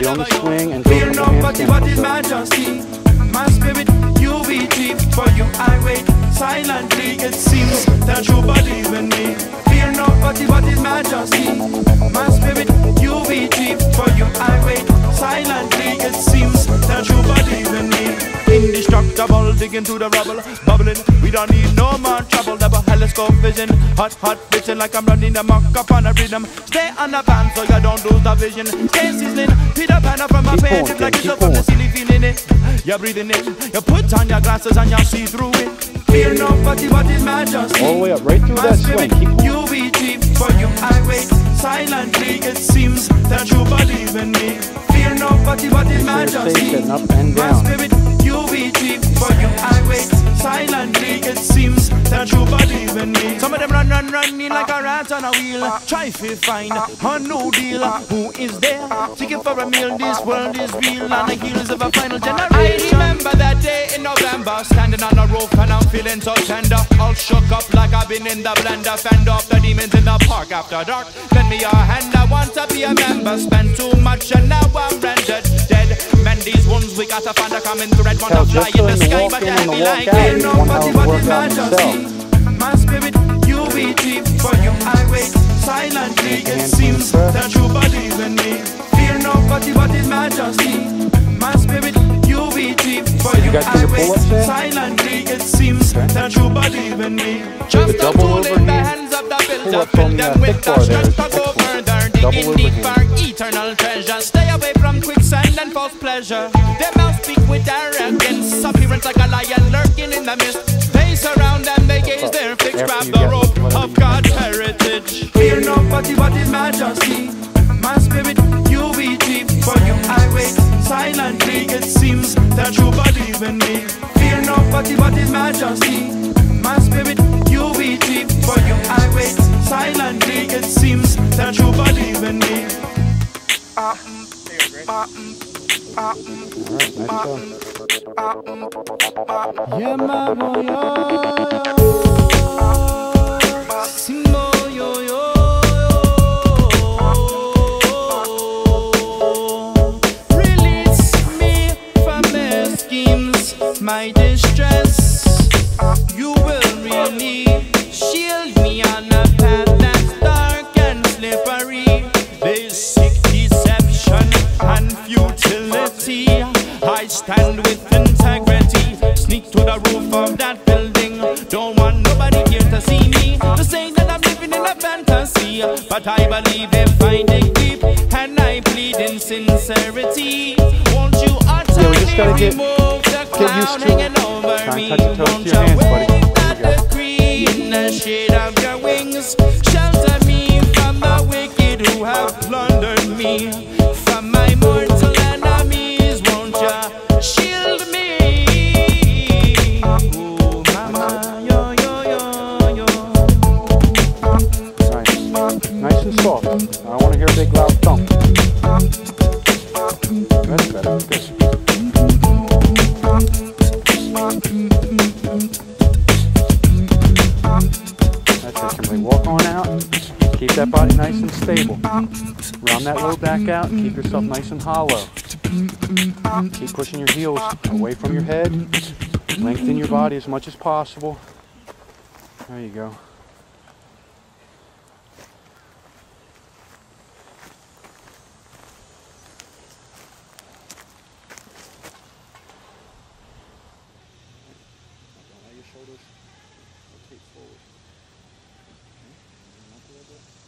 Yeah. You get on the swing and go Fear from the nobody but His handstand. majesty. My spirit, you be deep. For you I wait silently. It seems that you believe in me. Digging through the rubble, bubbling. We don't need no more trouble. Never telescope vision, hot, hot vision like I'm running amok up on a rhythm. Stay on the van so you don't lose the vision. Stay sizzling, Peter Pan from my pants like it's up the going. ceiling, feeling it. You're breathing it. You put on your glasses and you see through it. Fear nobody but His majesty. All the way up, right through that swing. spirit, Keep going. you be deep, for you I wait silently. It seems that you believe in me. Fear nobody but His Make sure you're majesty. safe, getting up and down. spirit, you be for you I wait silently. It seems that you believe in me. Some of them run, run, run me like a rat on a wheel. Try to find a new deal. Who is there? Seeking for a meal. This world is real on the heels of a final generation. I remember that day in November, standing on a roof and I'm feeling so tender. All shook up like I've been in the blender. Fend off the demons in the park after dark. Lend me your hand, I want to be a member. Spent too much and now I'm rendered dead. Men, these wounds we gotta find a common thread. Fly in the sky, but in you and the be walk like, ain't is one hell nobody but His majesty. My spirit, you be deep, for you I wait silently. It seems that you believe in me. Fear nobody but His majesty. My spirit, you be deep, for you I wait silently. It seems that you believe in me. Just a tool in the hands of the builder, fill the, them uh, with the strength is to go excellent. further, Double digging deep for eternal treasure. Stay away from quicksand and false pleasure. Them mouth speak with arrogance, appearance like a lion lurking in the mist. Face around them, they gaze their fix, grab the rope of you heritage. Fear nobody but His majesty. My spirit, you be deep, for you I wait silently. It seems that you believe in me. Fear nobody but His majesty. Yeah, my boy. Release me from their schemes, my distress. You will really shield me on a and futility. I stand with integrity. Sneak to the roof of that building. Don't want nobody here to see me. To say that I'm living in a fantasy. But I believe if I dig deep and I plead in sincerity. Won't you Yeah, gotta get- remove the get cloud to it. hanging over me? touch your toes to Won't your you hands, wave There that you go. decree in the shade of your wings? Shelter me from the wicked who have plundered me. Walk on out. Keep that body nice and stable. Round that low back out keep yourself nice and hollow. Keep pushing your heels away from your head. Lengthen your body as much as possible. There you go. Shoulders rotate forward. Okay,